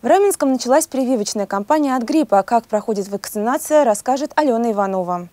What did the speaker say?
В Раменском началась прививочная кампания от гриппа. Как проходит вакцинация, расскажет Алена Иванова.